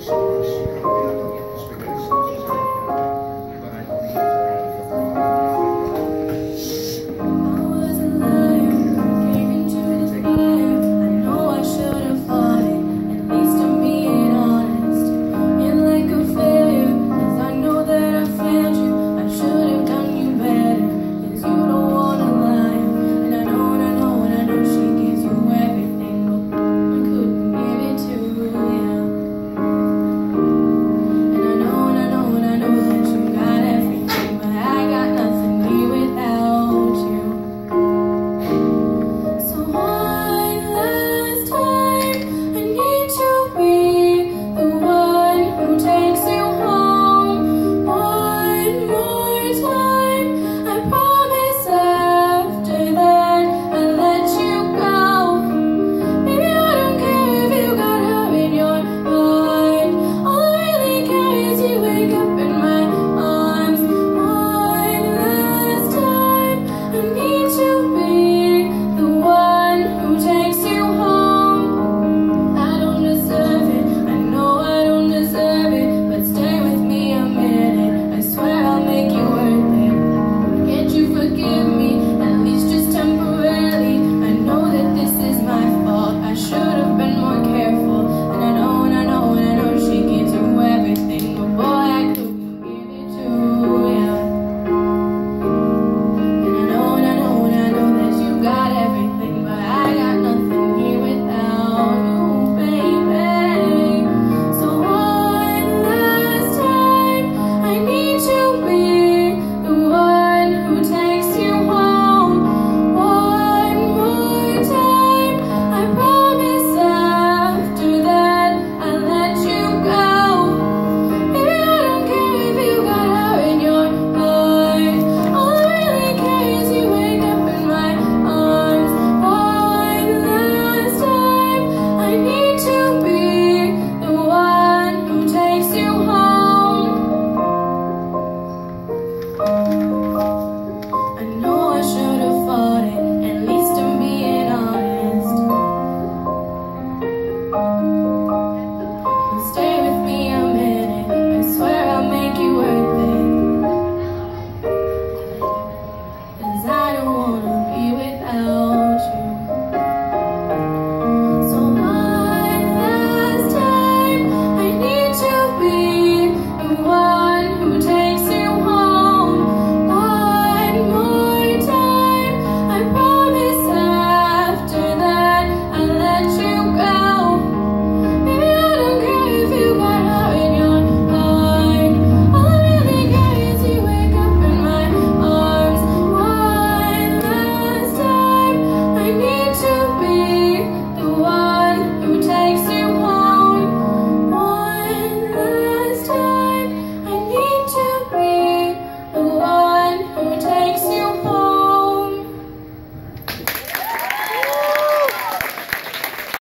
selfish. You can't.